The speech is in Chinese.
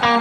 啊